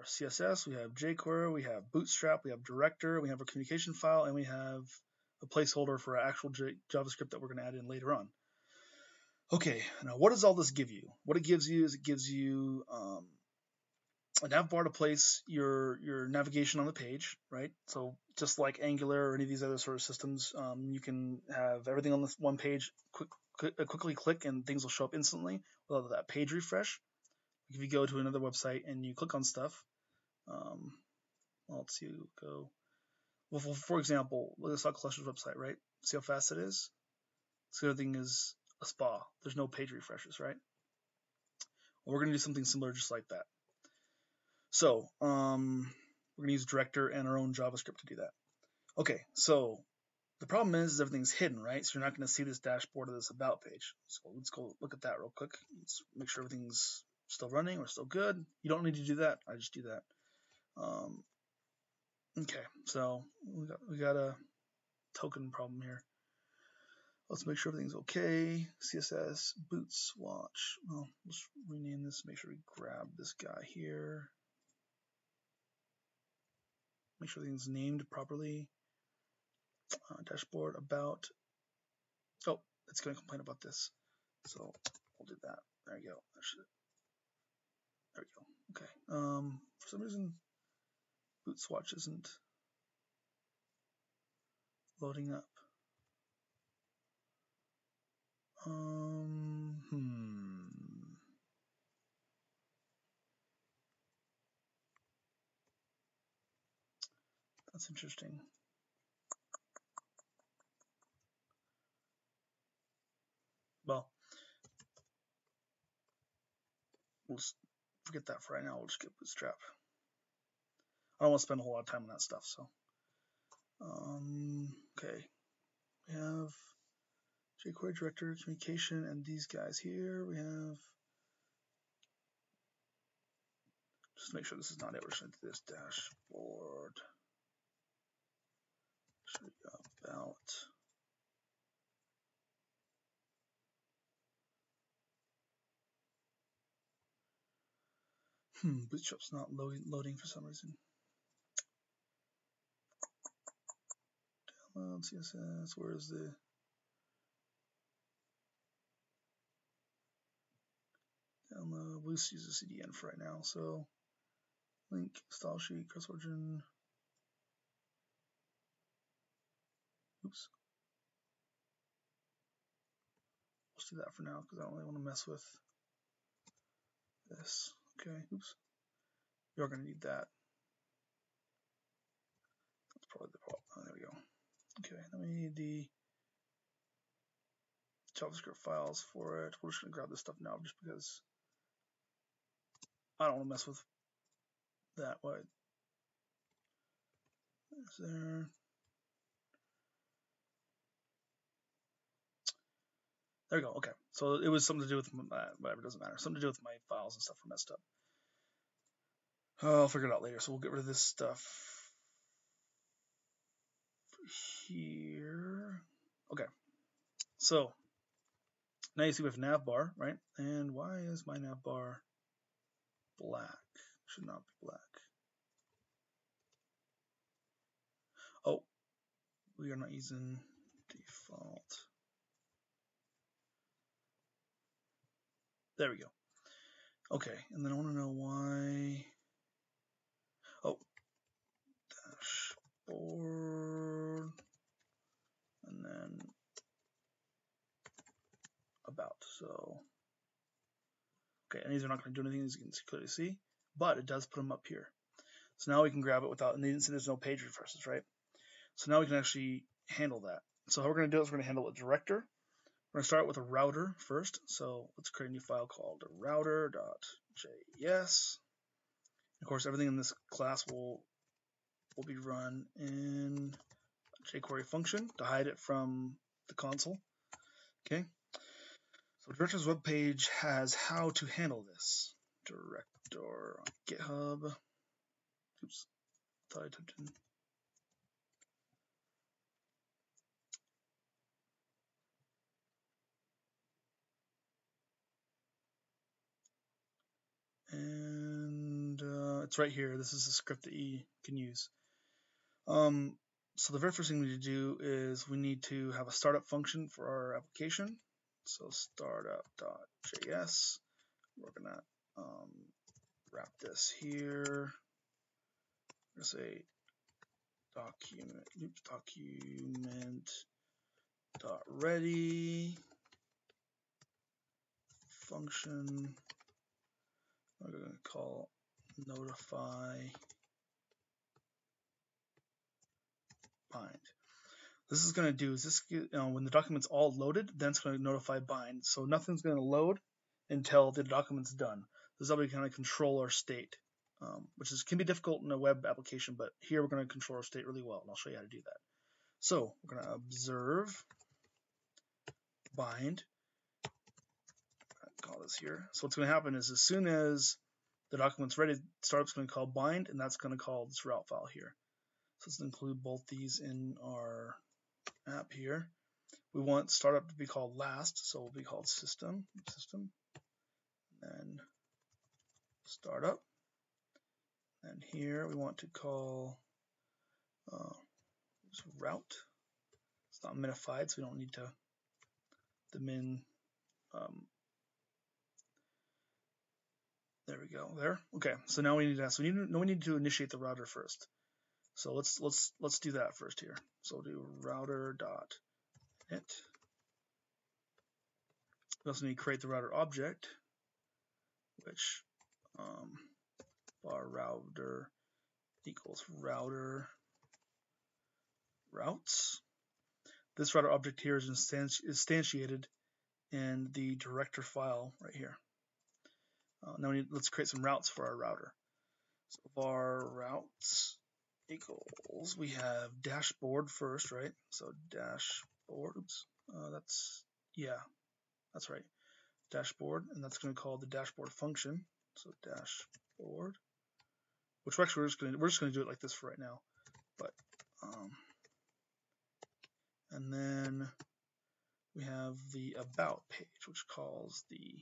our CSS, we have jQuery, we have Bootstrap, we have Director, we have a communication file, and we have a placeholder for our actual J JavaScript that we're going to add in later on. Okay, now what does all this give you? What it gives you is it gives you um, a nav bar to place your your navigation on the page, right? So just like Angular or any of these other sort of systems, um, you can have everything on this one page. Quick, uh, quickly click and things will show up instantly without that page refresh. If you go to another website and you click on stuff, um, well, let's see, go. Well, for, for example, look at Socket Cluster's website, right? See how fast it is. So thing is a spa. There's no page refreshes, right? Well, we're going to do something similar just like that. So um, we're going to use director and our own JavaScript to do that. Okay, so the problem is, is everything's hidden, right? So you're not going to see this dashboard or this about page. So let's go look at that real quick. Let's make sure everything's still running or still good. You don't need to do that. I just do that. Um, okay, so we got, we got a token problem here. Let's make sure everything's okay. CSS, Bootswatch. Well, let's rename this, make sure we grab this guy here. Make sure everything's named properly. Uh, dashboard about. Oh, it's going to complain about this. So we'll do that. There you go. There we go. Okay. Um, for some reason, Bootswatch isn't loading up. Um, hmm. That's interesting. Well, we'll forget that for right now. We'll just get Bootstrap. I don't want to spend a whole lot of time on that stuff, so. Um, okay. We have jQuery director, communication, and these guys here. We have, just make sure this is not it. We're to this dashboard. Should about. Hmm, Bootstrap's not loading for some reason. Download CSS, where is the download? We'll just use the CDN for right now. So link, style sheet, cross origin. Oops. Let's do that for now because I don't really want to mess with this. Okay, oops. You're going to need that. That's probably the problem. Oh, there we go. Okay, then we need the JavaScript files for it. We're just going to grab this stuff now just because I don't want to mess with that. What? Is there? There we go. Okay. So it was something to do with my, uh, whatever, doesn't matter. Something to do with my files and stuff were messed up. Oh, I'll figure it out later. So we'll get rid of this stuff here. Okay. So now you see we have nav bar, right? And why is my nav bar black? Should not be black. Oh, we are not using default. There we go. Okay, and then I want to know why. Oh, dashboard, and then about. So, okay, and these are not going to do anything as you can clearly see, but it does put them up here. So now we can grab it without, and see there's no page refreshes, right? So now we can actually handle that. So how we're going to do is we're going to handle a director we're going to start with a router first. So let's create a new file called router.js. Of course, everything in this class will, will be run in jQuery function to hide it from the console. Okay. So director's web page has how to handle this. Director on GitHub. Oops. Thought I typed in And it's right here. This is a script that you can use. Um, so the very first thing we need to do is we need to have a startup function for our application. So startup.js. We're gonna um, wrap this here. We're gonna say document oops, document dot ready function. We're gonna call notify bind. This is going to do is this you know, when the document's all loaded, then it's going to notify bind. So nothing's going to load until the document's done. This is how we kind of control our state, um, which is can be difficult in a web application, but here we're going to control our state really well, and I'll show you how to do that. So we're going to observe bind. Call this here. So what's going to happen is as soon as the document's ready, startup's going to call bind, and that's going to call this route file here. So let's include both these in our here. We want startup to be called last, so it will be called system, system, and startup. And here we want to call uh, route. It's not minified, so we don't need to the min. Um, there we go. There. Okay. So now we need to. So we need. No, we need to initiate the router first. So let's let's let's do that first here. So we'll do router dot init. We also need to create the router object, which um, var router equals router routes. This router object here is instantiated in the director file right here. Uh, now we need, let's create some routes for our router. So var routes equals, we have dashboard first, right? So dashboard, oops, uh, that's, yeah, that's right. Dashboard, and that's going to call the dashboard function. So dashboard, which actually we're just going to, we're just going to do it like this for right now. But, um, and then we have the about page, which calls the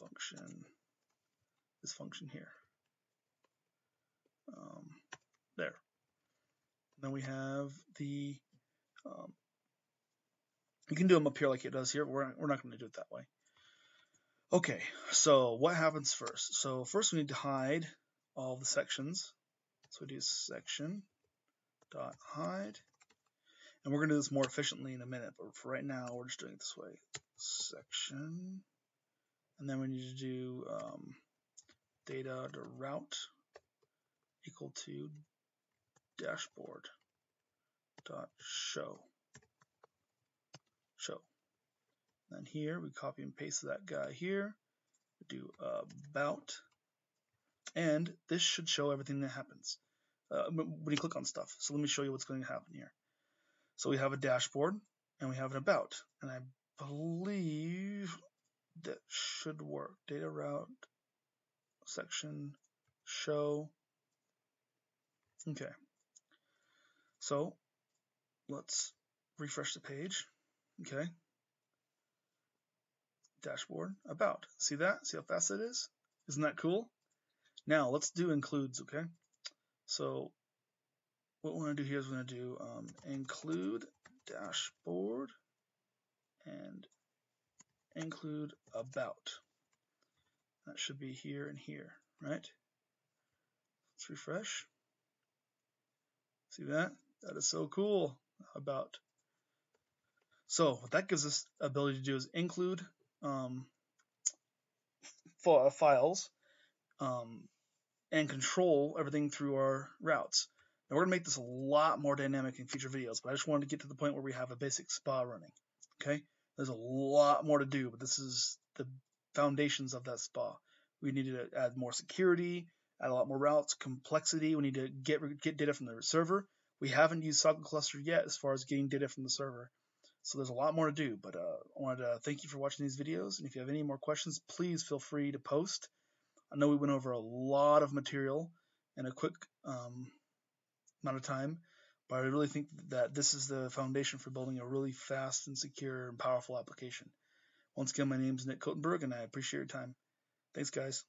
function, this function here. There. Then we have the, um, you can do them up here like it does here. We're, we're not going to do it that way. Okay, so what happens first? So first we need to hide all the sections. So we do section dot hide. And we're going to do this more efficiently in a minute, but for right now, we're just doing it this way. Section. And then we need to do um, data to route equal to dashboard dot show. Show. And here we copy and paste that guy here. Do about. And this should show everything that happens. Uh, when you click on stuff. So let me show you what's going to happen here. So we have a dashboard and we have an about. And I believe that should work. Data route section show. Okay so let's refresh the page. Okay. Dashboard about. See that? See how fast it is? Isn't that cool? Now let's do includes. Okay. So what we're going to do here is we're going to do um, include dashboard and include about. That should be here and here, right? Let's refresh. See that? That is so cool about. So what that gives us ability to do is include um, files um, and control everything through our routes. Now we're to make this a lot more dynamic in future videos, but I just wanted to get to the point where we have a basic spa running. Okay, there's a lot more to do, but this is the foundations of that spa. We need to add more security, add a lot more routes, complexity. We need to get get data from the server. We haven't used Socket Cluster yet as far as getting data from the server. So there's a lot more to do, but uh, I wanted to thank you for watching these videos. And if you have any more questions, please feel free to post. I know we went over a lot of material in a quick um, amount of time, but I really think that this is the foundation for building a really fast and secure and powerful application. Once again, my name is Nick Kotenberg, and I appreciate your time. Thanks, guys.